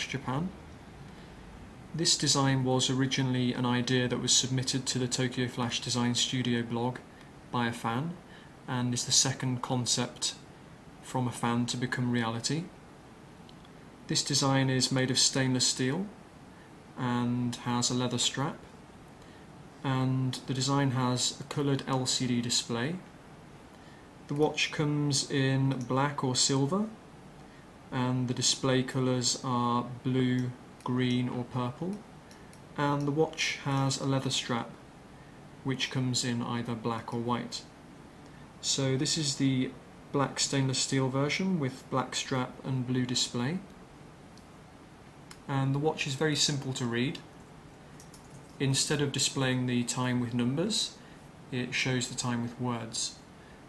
Flash Japan. This design was originally an idea that was submitted to the Tokyo Flash Design Studio blog by a fan and is the second concept from a fan to become reality. This design is made of stainless steel and has a leather strap and the design has a coloured LCD display. The watch comes in black or silver and the display colours are blue, green or purple and the watch has a leather strap which comes in either black or white. So this is the black stainless steel version with black strap and blue display and the watch is very simple to read. Instead of displaying the time with numbers it shows the time with words.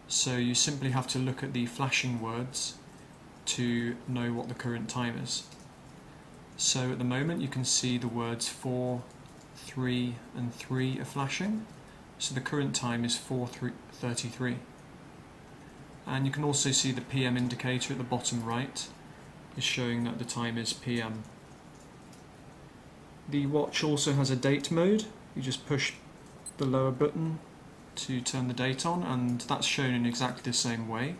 So you simply have to look at the flashing words to know what the current time is. So at the moment you can see the words 4, 3 and 3 are flashing. So the current time is 4.33. And you can also see the PM indicator at the bottom right is showing that the time is PM. The watch also has a date mode. You just push the lower button to turn the date on and that's shown in exactly the same way.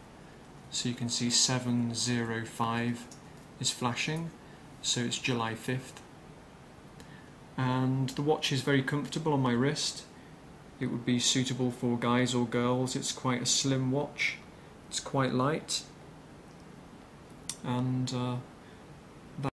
So you can see 705 is flashing, so it's July 5th. And the watch is very comfortable on my wrist. It would be suitable for guys or girls. It's quite a slim watch. It's quite light. And uh,